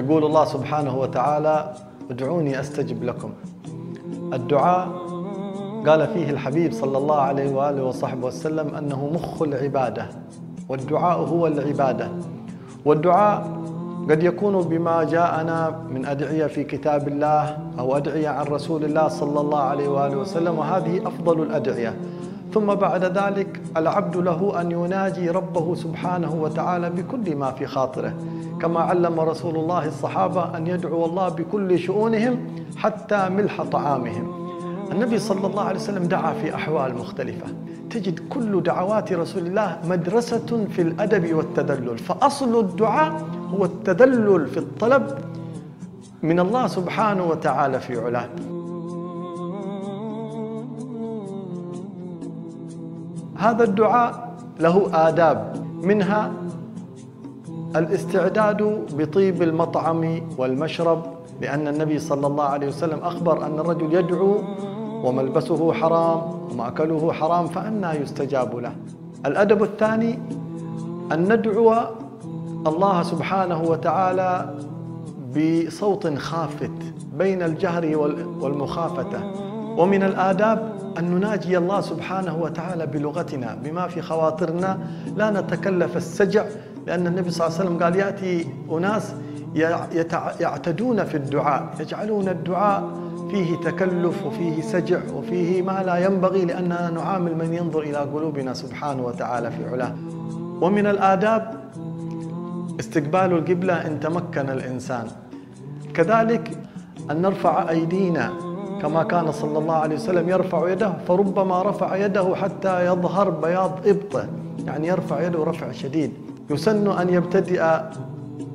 يقول الله سبحانه وتعالى ادعوني أستجب لكم. الدعاء قال فيه الحبيب صلى الله عليه وآله وصحبه وسلم أنه مخ العبادة والدعاء هو العبادة. والدعاء قد يكون بما جاءنا من أدعية في كتاب الله أو أدعية عن رسول الله صلى الله عليه وآله وسلم وهذه أفضل الأدعية. ثم بعد ذلك العبد له أن يناجي ربه سبحانه وتعالى بكل ما في خاطره. كما علم رسول الله الصحابة أن يدعوا الله بكل شؤونهم حتى ملح طعامهم. النبي صلى الله عليه وسلم دعا في أحوال مختلفة. تجد كل دعوات رسول الله مدرسة في الأدب والتدلل فأصل الدعاء هو التدلل في الطلب من الله سبحانه وتعالى في علاه. هذا الدعاء له آداب. منها الاستعداد بطيب المطعم والمشرب لأن النبي صلى الله عليه وسلم أخبر أن الرجل يدعو وملبسه حرام ومأكله حرام فأنا يستجاب له. الأدب الثاني أن ندعو الله سبحانه وتعالى بصوت خافت بين الجهر والمخافته. ومن الآداب أن نناجي الله سبحانه وتعالى بلغتنا بما في خواطرنا. لا نتكلف السجع لأن النبي صلى الله عليه وسلم قال يأتي أناس يعتدون في الدعاء يجعلون الدعاء فيه تكلف وفيه سجع وفيه ما لا ينبغي لأننا نعامل من ينظر إلى قلوبنا سبحانه وتعالى في علاه. ومن الآداب استقبال القبلة إن تمكن الإنسان. كذلك أن نرفع أيدينا كما كان صلى الله عليه وسلم يرفع يده فربما رفع يده حتى يظهر بياض إبطه يعني يرفع يده رفع شديد. يسن أن يبتدئ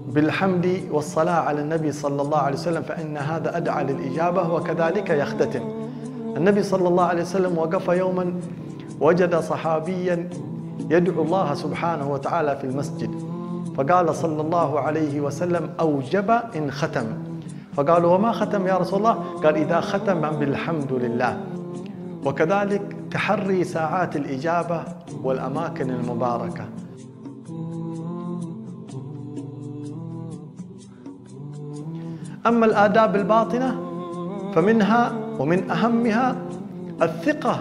بالحمد والصلاة على النبي صلى الله عليه وسلم فإن هذا أدعى للإجابة وكذلك يختتم. النبي صلى الله عليه وسلم وقف يوما وجد صحابيا يدعو الله سبحانه وتعالى في المسجد فقال صلى الله عليه وسلم أوجب إن ختم. فقالوا وما ختم يا رسول الله؟ قال إذا ختم بالحمد لله. وكذلك تحري ساعات الإجابة والأماكن المباركة. أما الآداب الباطنة فمنها ومن أهمها الثقة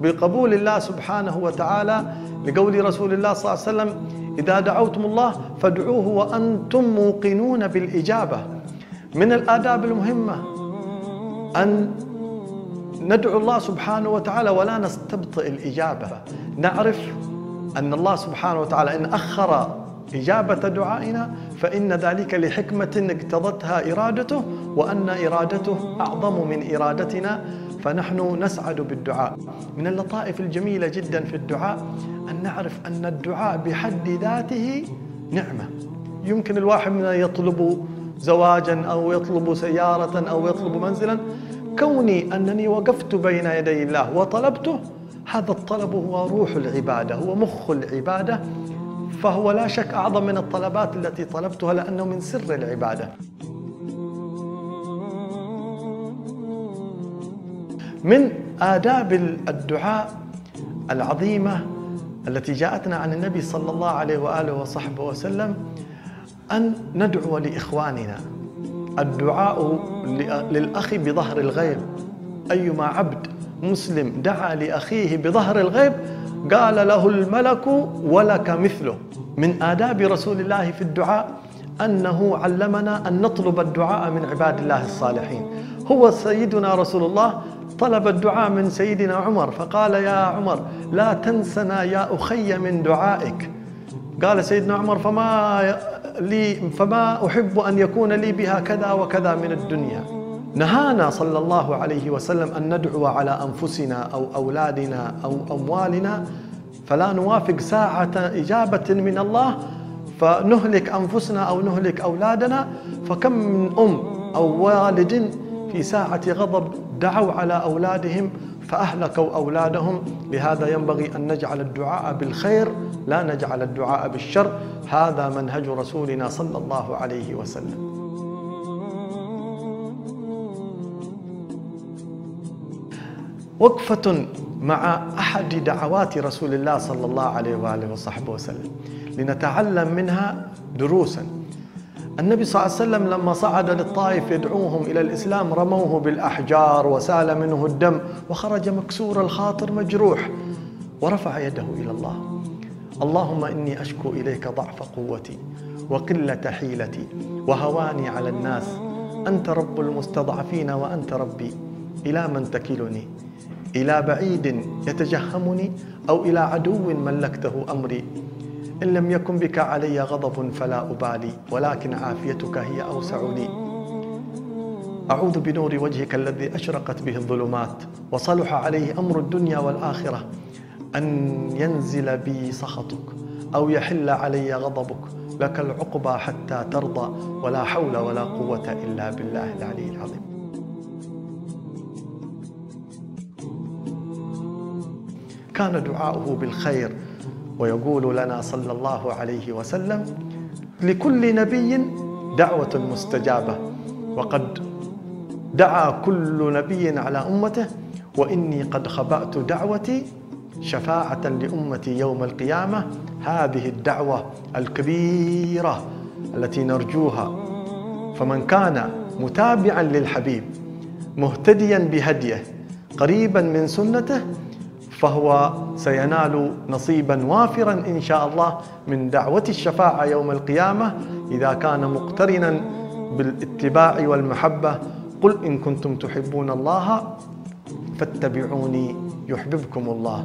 بقبول الله سبحانه وتعالى لقول رسول الله صلى الله عليه وسلم إذا دعوتم الله فادعوه وأنتم موقنون بالإجابة. من الآداب المهمة أن ندعو الله سبحانه وتعالى ولا نستبطئ الإجابة. نعرف أن الله سبحانه وتعالى إن أخر إجابة دعائنا فإن ذلك لحكمة اقتضتها إرادته وأن إرادته أعظم من إرادتنا فنحن نسعد بالدعاء. من اللطائف الجميلة جدا في الدعاء أن نعرف أن الدعاء بحد ذاته نعمة. يمكن الواحد منا يطلب زواجا أو يطلب سيارة أو يطلب منزلا. كوني أنني وقفت بين يدي الله وطلبته هذا الطلب هو روح العبادة هو مخ العبادة. فهو لا شك أعظم من الطلبات التي طلبتها لأنه من سر العبادة. من آداب الدعاء العظيمة التي جاءتنا عن النبي صلى الله عليه وآله وصحبه وسلم أن ندعو لإخواننا. الدعاء للأخ بظهر الغيب. أيما عبد مسلم دعا لأخيه بظهر الغيب قال له الملك ولك مثله. من آداب رسول الله في الدعاء أنه علمنا أن نطلب الدعاء من عباد الله الصالحين. هو سيدنا رسول الله طلب الدعاء من سيدنا عمر فقال يا عمر لا تنسنا يا أخي من دعائك. قال سيدنا عمر فما لي فما أحب أن يكون لي بها كذا وكذا من الدنيا. نهانا صلى الله عليه وسلم أن ندعو على أنفسنا أو أولادنا أو أموالنا فلا نوافق ساعة إجابة من الله فنهلك أنفسنا أو نهلك أولادنا فكم من أم أو والد في ساعة غضب دعوا على أولادهم فأهلكوا أولادهم. لهذا ينبغي أن نجعل الدعاء بالخير لا نجعل الدعاء بالشر. هذا منهج رسولنا صلى الله عليه وسلم. وقفة مع أحد دعوات رسول الله صلى الله عليه وآله وصحبه وسلم. لنتعلم منها دروسا. النبي صلى الله عليه وسلم لما صعد للطائف يدعوهم إلى الإسلام رموه بالأحجار وسال منه الدم وخرج مكسور الخاطر مجروح ورفع يده إلى الله. اللهم إني أشكو إليك ضعف قوتي وقلة حيلتي وهواني على الناس. أنت رب المستضعفين وأنت ربي. إلى من تكلني؟ إلى بعيد يتجهمني أو إلى عدو ملكته أمري. إن لم يكن بك علي غضب فلا أبالي ولكن عافيتك هي أوسع لي. أعوذ بنور وجهك الذي أشرقت به الظلمات وصلح عليه أمر الدنيا والآخرة. أن ينزل بي سخطك أو يحل علي غضبك لك العقبى حتى ترضى ولا حول ولا قوة إلا بالله العلي العظيم. كان دعاؤه بالخير ويقول لنا صلى الله عليه وسلم لكل نبي دعوة مستجابة. وقد دعا كل نبي على أمته وإني قد خبأت دعوتي شفاعة لأمتي يوم القيامة. هذه الدعوة الكبيرة التي نرجوها. فمن كان متابعا للحبيب مهتديا بهديه قريبا من سنته فهو سينال نصيبا وافرا إن شاء الله من دعوة الشفاعة يوم القيامة. إذا كان مقترنا بالاتباع والمحبة قل إن كنتم تحبون الله فاتبعوني يحببكم الله.